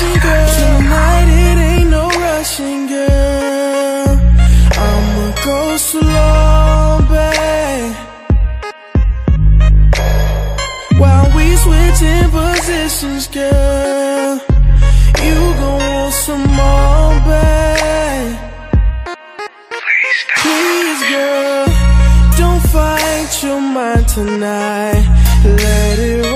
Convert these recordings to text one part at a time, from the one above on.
rushing, girl. Tonight it ain't no rushing, girl. I'ma go slow, babe. While we switching positions, girl. You gon' want some more, babe. Please, girl, don't fight your mind tonight. Let it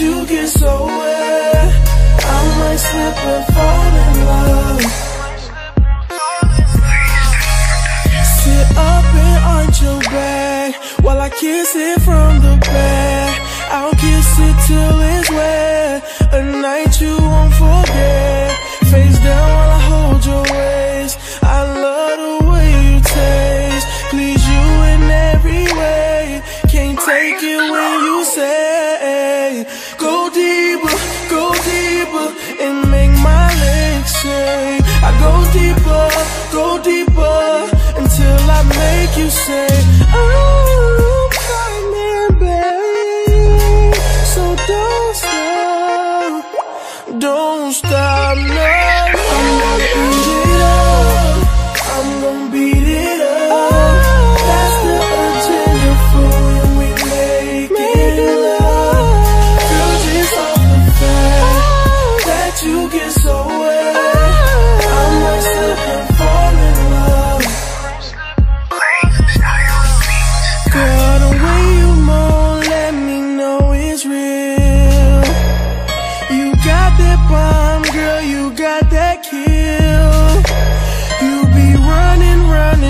you get so wet, I might slip and fall in love. Sit up and arch your back while I kiss it from the back.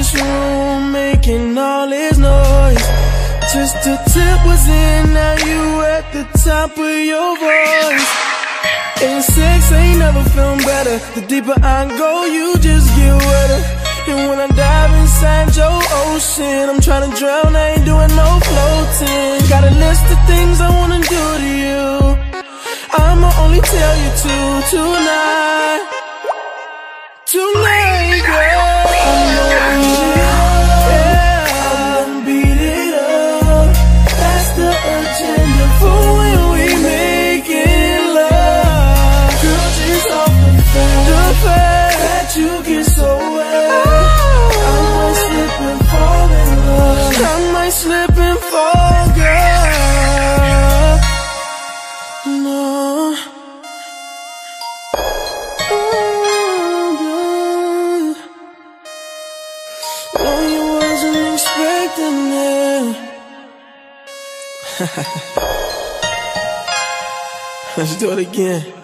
This room, making all this noise. Just the tip was in, now you at the top of your voice. And sex ain't never felt better. The deeper I go, you just get wetter. And when I dive inside your ocean, I'm trying to drown, I ain't doing no floating. Got a list of things I wanna do to you. I'ma only tell you to tonight. Tonight, You wasn't expecting it. Let's do it again.